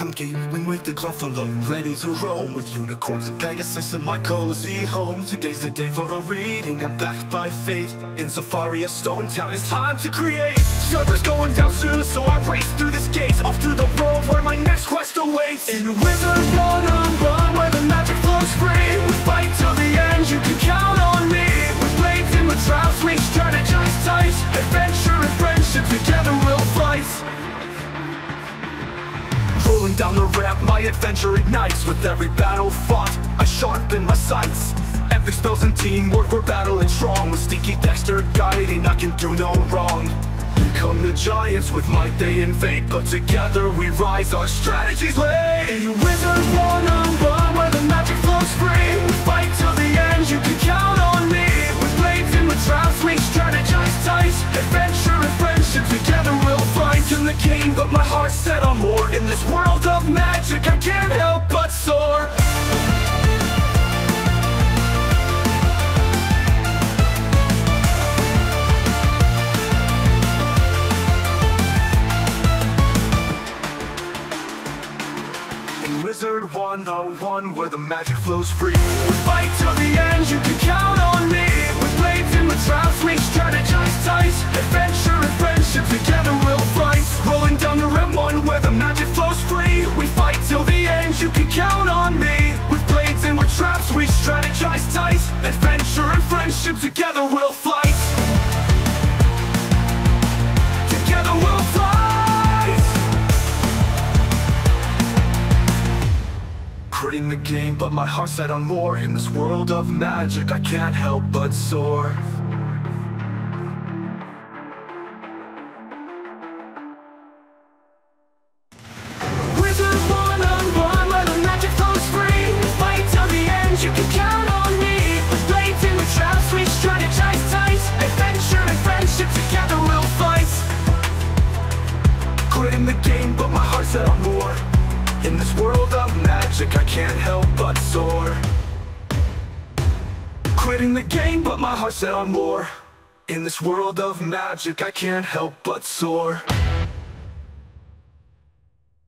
I'm gaming with the Gruffalo, ready to roam With unicorns. And Pegasus in my cozy home. Today's the day for a reading, I'm backed by faith In Zafaria Stone Town, it's time to create. Servers going down soon, so I race through this gate Off to the road where my next quest awaits. In Wizard Run down the ramp, my adventure ignites With every battle fought, I sharpen my sights Epic spells and teamwork, we're battling strong. With Stinky Dexter guiding, I can do no wrong. Come the giants with might they invade But together we rise, our strategies lay In Wizard magic, I can't help but soar. In Wizard 101 where the magic flows free. We fight till the end, you can count together we'll fight Together we'll fight Quitting the game, but my heart's set on more. In this world of magic, I can't help but soar set on more In this world of magic, I can't help but soar. Quitting the game, but my heart's set on more. In this world of magic, I can't help but soar